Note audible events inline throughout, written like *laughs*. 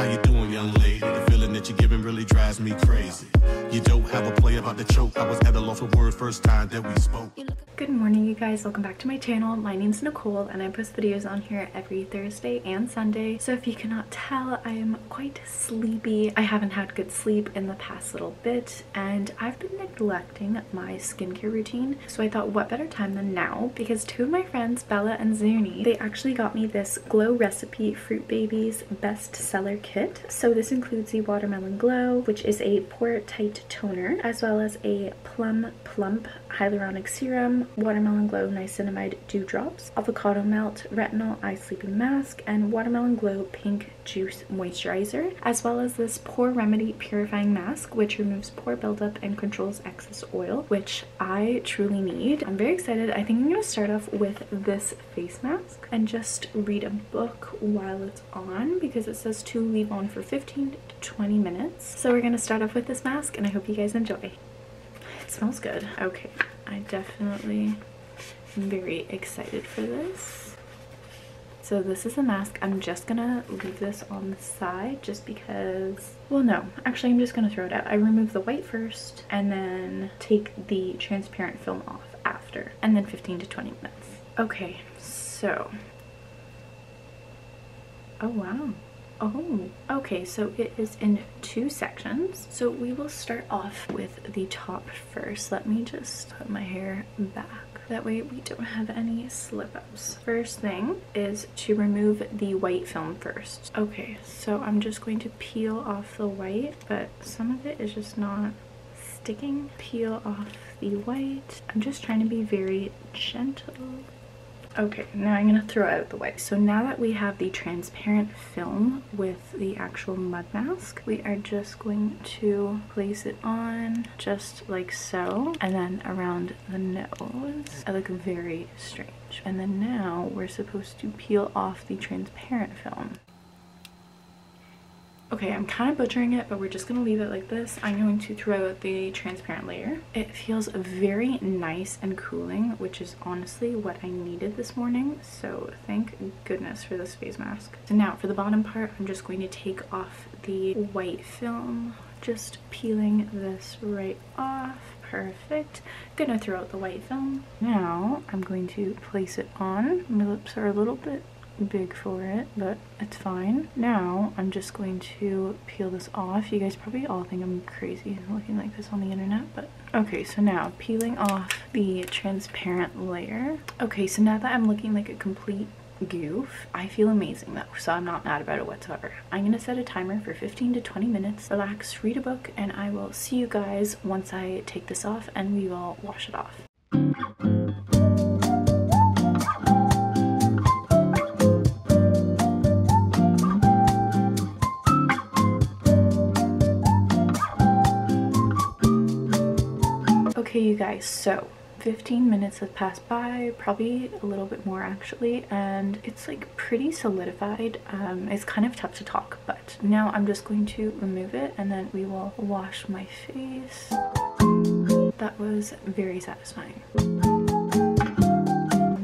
How you doing, young lady? That you're giving really drives me crazy. You don't have a play about the choke. I was at a loss for words first time that we spoke. Good morning you guys, welcome back to my channel. My name's Nicole and I post videos on here every Thursday and Sunday. So if you cannot tell, I am quite sleepy. I haven't had good sleep in the past little bit and I've been neglecting my skincare routine. So I thought what better time than now because two of my friends, Bella and Zuni, they actually got me this Glow Recipe Fruit Babies bestseller kit. So this includes the Watermelon Glow, which is a pore tight toner, as well as a Plum Plump hyaluronic serum, watermelon glow niacinamide dew drops, avocado melt, retinol eye sleeping mask, and watermelon glow pink juice moisturizer, as well as this pore remedy purifying mask, which removes pore buildup and controls excess oil, which I truly need. I'm very excited. I think I'm gonna start off with this face mask and just read a book while it's on because it says to leave on for 15 to 20 minutes. So we're gonna start off with this mask and I hope you guys enjoy. It smells good. Okay, I definitely am very excited for this. So this is a mask. I'm just gonna leave this on the side just because, well no, actually I'm just gonna throw it out. I remove the white first and then take the transparent film off after and then 15 to 20 minutes. Okay, so, oh wow. Oh, okay, so it is in two sections. So we will start off with the top first. Let me just put my hair back. That way we don't have any slip ups. First thing is to remove the white film first. Okay, so I'm just going to peel off the white, but some of it is just not sticking. Peel off the white. I'm just trying to be very gentle Okay, now I'm gonna throw out the white. So now that we have the transparent film with the actual mud mask, we are just going to place it on just like so, and then around the nose. I look very strange. And then now we're supposed to peel off the transparent film. Okay, I'm kind of butchering it, but we're just gonna leave it like this. I'm going to throw out the transparent layer. It feels very nice and cooling, which is honestly what I needed this morning. So thank goodness for this face mask. So now for the bottom part, I'm just going to take off the white film. Just peeling this right off. Perfect. Gonna throw out the white film. Now I'm going to place it on. My lips are a little bit big for it, but it's fine. Now I'm just going to peel this off. You guys probably all think I'm crazy looking like this on the internet, but okay, so now peeling off the transparent layer. Okay, so now that I'm looking like a complete goof. I feel amazing though, so I'm not mad about it whatsoever. I'm gonna set a timer for 15 to 20 minutes, relax, read a book, and I will see you guys once I take this off and we will wash it off. Okay, you guys, so 15 minutes have passed by, probably a little bit more actually, and it's like pretty solidified. Um, it's kind of tough to talk, but now I'm just going to remove it and then we will wash my face. That was very satisfying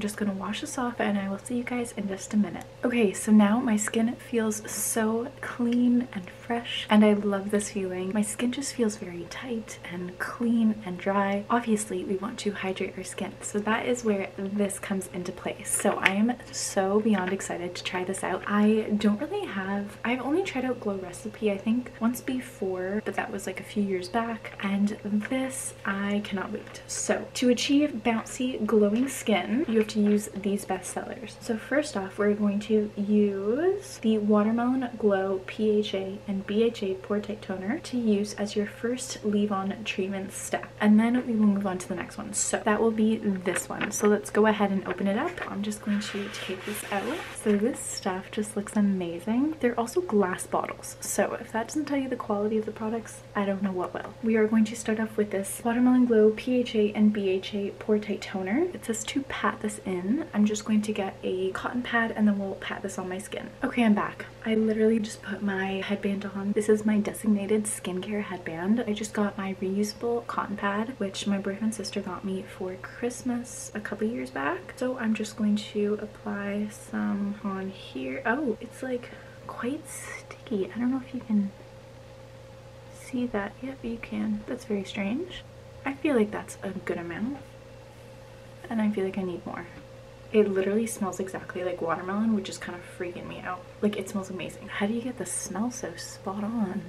just gonna wash this off and I will see you guys in just a minute. Okay, so now my skin feels so clean and fresh and I love this feeling. My skin just feels very tight and clean and dry. Obviously, we want to hydrate our skin, so that is where this comes into place. So I am so beyond excited to try this out. I don't really have, I've only tried out Glow Recipe, I think once before, but that was like a few years back. And this, I cannot wait. So to achieve bouncy glowing skin, you have to use these bestsellers. So first off, we're going to use the Watermelon Glow PHA and BHA Pore Tight Toner to use as your first leave-on treatment step. And then we will move on to the next one. So that will be this one. So let's go ahead and open it up. I'm just going to take this out. So this stuff just looks amazing. They're also glass bottles. So if that doesn't tell you the quality of the products, I don't know what will. We are going to start off with this Watermelon Glow PHA and BHA Pore Tight Toner. It says to pat this in, I'm just going to get a cotton pad and then we'll pat this on my skin. Okay, I'm back. I literally just put my headband on. This is my designated skincare headband. I just got my reusable cotton pad, which my boyfriend's sister got me for Christmas a couple years back. So I'm just going to apply some on here. Oh, it's like quite sticky. I don't know if you can see that. Yep, you can. That's very strange. I feel like that's a good amount. And I feel like I need more. It literally smells exactly like watermelon, which is kind of freaking me out. Like, it smells amazing. How do you get the smell so spot on?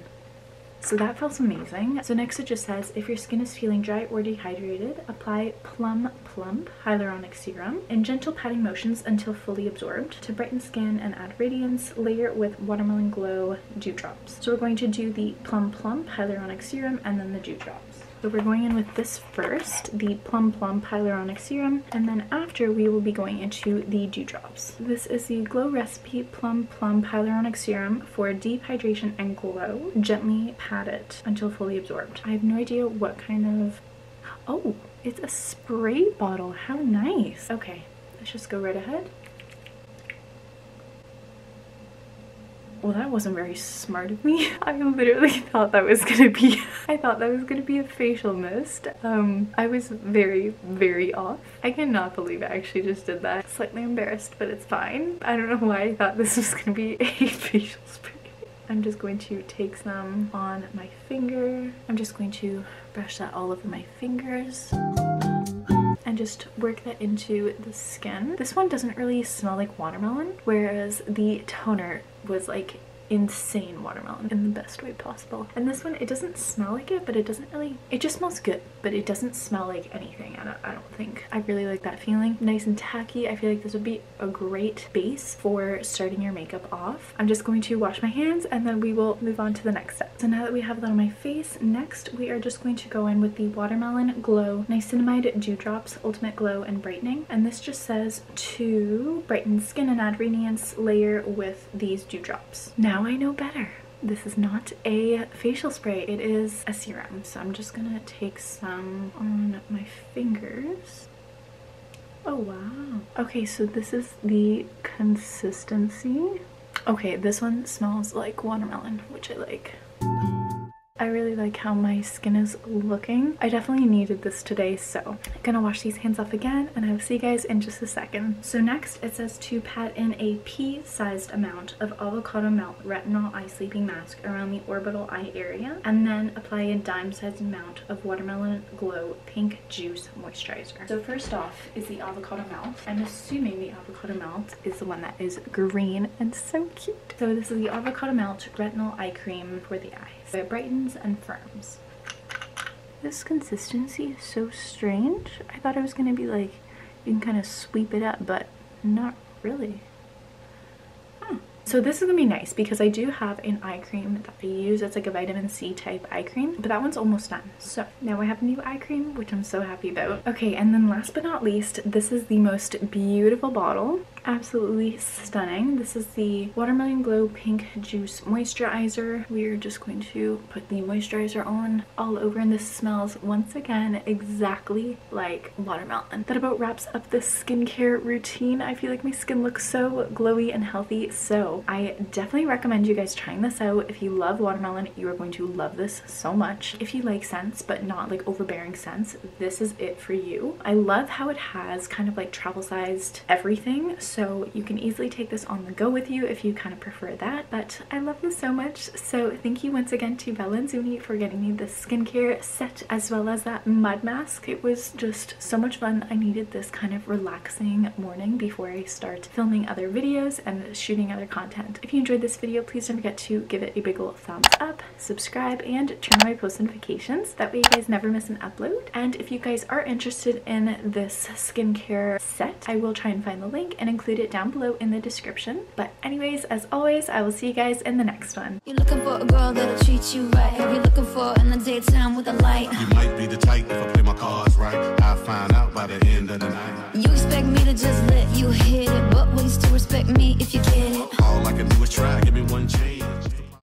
So that feels amazing. So next it just says, if your skin is feeling dry or dehydrated, apply Plum Plump Hyaluronic Serum in gentle patting motions until fully absorbed. To brighten skin and add radiance, layer with Watermelon Glow Dew Drops. So we're going to do the Plum Plump Hyaluronic Serum and then the Dew Drops. So we're going in with this first, the Plum Plump Hyaluronic Serum, and then after we will be going into the Dewdrops. This is the Glow Recipe Plum Plump Hyaluronic Serum for deep hydration and glow. Gently pat it until fully absorbed. I have no idea what kind of... Oh, it's a spray bottle. How nice. Okay, let's just go right ahead. Well that wasn't very smart of me. *laughs* I literally thought that was gonna be *laughs* i thought that was gonna be a facial mist. Um i was very very off. I cannot believe i actually just did that. Slightly embarrassed but it's fine. I don't know why i thought this was gonna be *laughs* a facial spray. I'm just going to take some on my finger. I'm just going to brush that all over my fingers. And just work that into the skin. This one doesn't really smell like watermelon, whereas the toner was like insane watermelon in the best way possible. And this one, it doesn't smell like it, but it doesn't really, it just smells good, but it doesn't smell like anything. I don't, I don't think. I really like that feeling. Nice and tacky. I feel like this would be a great base for starting your makeup off. I'm just going to wash my hands and then we will move on to the next step. So now that we have that on my face, next we are just going to go in with the Watermelon Glow Niacinamide Dew Drops Ultimate Glow and Brightening. And this just says to brighten skin and add radiance layer with these dew drops. Now now I know better. This is not a facial spray, it is a serum. So I'm just gonna take some on my fingers. Oh wow. Okay, so this is the consistency. Okay, this one smells like watermelon, which I like. I really like how my skin is looking. I definitely needed this today, so I'm gonna wash these hands off again and I will see you guys in just a second. So next it says to pat in a pea-sized amount of avocado melt retinol eye sleeping mask around the orbital eye area and then apply a dime-sized amount of watermelon glow pink juice moisturizer. So first off is the avocado melt. I'm assuming the avocado melt is the one that is green and so cute. So this is the avocado melt retinol eye cream for the eyes. It brightens and firms. This consistency is so strange. I thought it was to be like, you can kind of sweep it up, but not really. So this is gonna be nice because I do have an eye cream that I use. It's like a vitamin C type eye cream, but that one's almost done. So now I have a new eye cream, which I'm so happy about. Okay, and then last but not least, this is the most beautiful bottle. Absolutely stunning. This is the Watermelon Glow Pink Juice Moisturizer. We are just going to put the moisturizer on all over and this smells once again exactly like watermelon. That about wraps up this skincare routine. I feel like my skin looks so glowy and healthy. So I definitely recommend you guys trying this out. If you love watermelon, you are going to love this so much. If you like scents, but not like overbearing scents, this is it for you. I love how it has kind of like travel sized everything. So you can easily take this on the go with you if you kind of prefer that. But I love this so much. So thank you once again to Zuni for getting me this skincare set as well as that mud mask. It was just so much fun. I needed this kind of relaxing morning before I start filming other videos and shooting other content content. If you enjoyed this video, please don't forget to give it a big ol' thumbs up, subscribe, and turn on my post notifications. That way you guys never miss an upload. And if you guys are interested in this skincare set, I will try and find the link and include it down below in the description. But anyways, as always, I will see you guys in the next one. You're looking for a girl that'll treat you right. You're looking for in the daytime with a light. You might be the type if I play my cards right. I'll find out by the end of the night. You expect me to just let you hit it, but will you still respect me if you get it? All I can do is try, give me one chance.